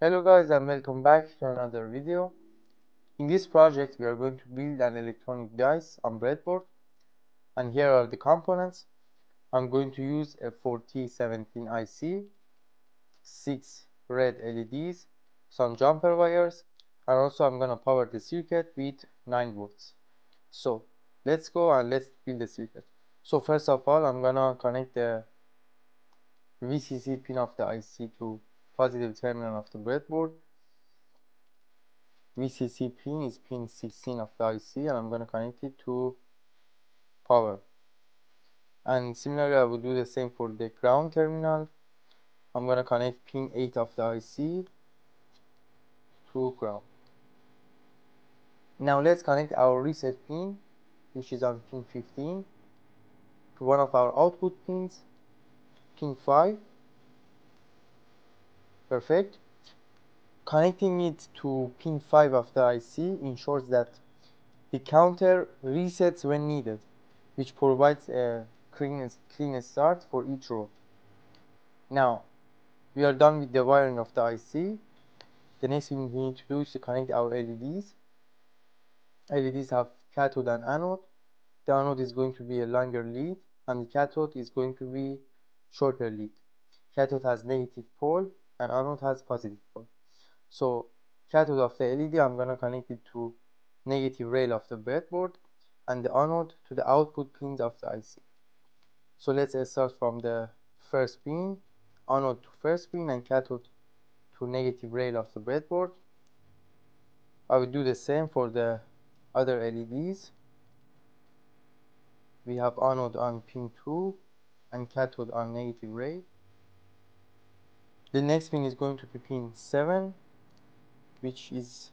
Hello guys and welcome back to another video. In this project we are going to build an electronic dice on breadboard and here are the components. I'm going to use a 4017 IC, 6 red LEDs, some jumper wires and also I'm gonna power the circuit with 9 volts. So let's go and let's build the circuit. So first of all I'm gonna connect the VCC pin of the IC to positive terminal of the breadboard. VCC pin is pin 16 of the IC and I'm going to connect it to power. And similarly, I will do the same for the ground terminal. I'm going to connect pin 8 of the IC to ground. Now let's connect our reset pin, which is on pin 15, to one of our output pins, pin 5 perfect. Connecting it to pin 5 of the IC ensures that the counter resets when needed which provides a clean, clean start for each row. Now we are done with the wiring of the IC the next thing we need to do is to connect our LEDs LEDs have cathode and anode. The anode is going to be a longer lead and the cathode is going to be shorter lead. Cathode has negative pole and anode has positive pole. So cathode of the LED I'm gonna connect it to negative rail of the breadboard and the anode to the output pins of the IC. So let's start from the first pin, anode to first pin and cathode to negative rail of the breadboard. I will do the same for the other LEDs. We have anode on pin 2 and cathode on negative rail the next pin is going to be pin 7 which is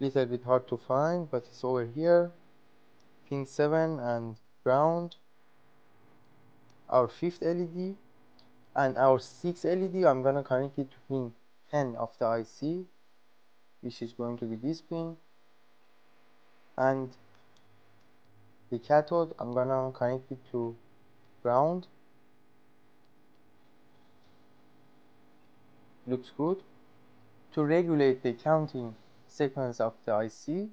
a little bit hard to find but it's over here. Pin 7 and ground. Our fifth LED and our sixth LED I'm gonna connect it to pin 10 of the IC which is going to be this pin and the cathode I'm gonna connect it to ground looks good. To regulate the counting sequence of the IC,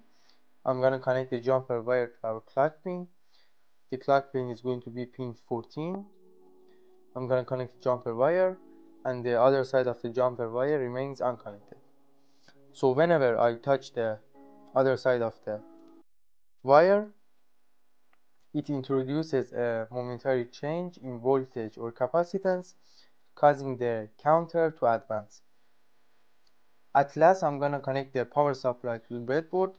I'm going to connect the jumper wire to our clock pin. The clock pin is going to be pin 14. I'm going to connect the jumper wire and the other side of the jumper wire remains unconnected. So whenever I touch the other side of the wire, it introduces a momentary change in voltage or capacitance causing the counter to advance. At last, I'm gonna connect the power supply to the breadboard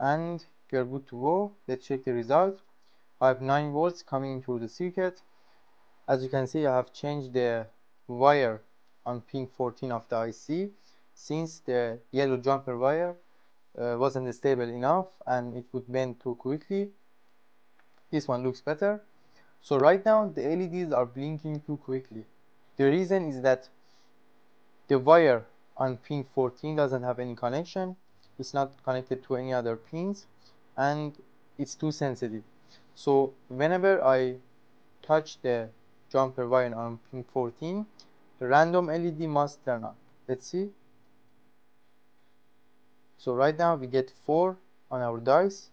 and we are good to go. Let's check the result. I have 9 volts coming through the circuit. As you can see, I have changed the wire on pin 14 of the IC since the yellow jumper wire uh, wasn't stable enough and it would bend too quickly. This one looks better. So right now the LEDs are blinking too quickly. The reason is that the wire on pin 14 doesn't have any connection. It's not connected to any other pins and it's too sensitive. So whenever I touch the jumper wire on pin 14, the random LED must turn on. Let's see. So right now we get 4 on our dice.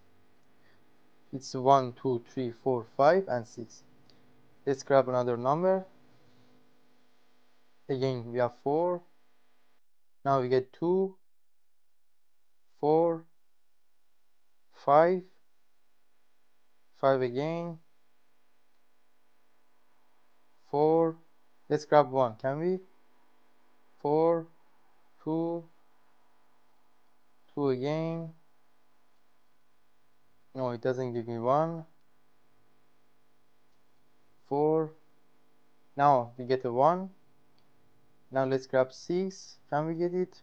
It's 1, 2, 3, 4, 5 and 6. Let's grab another number again we have 4 now we get 2 4 5 5 again 4 let's grab 1 can we? 4 2 2 again. No it doesn't give me 1 4 now we get a 1 now let's grab 6 can we get it?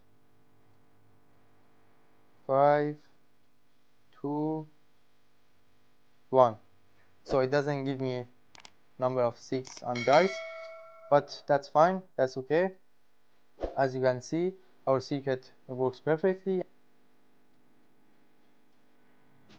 5 2 1 so it doesn't give me number of 6 on dice but that's fine. That's okay. As you can see our circuit works perfectly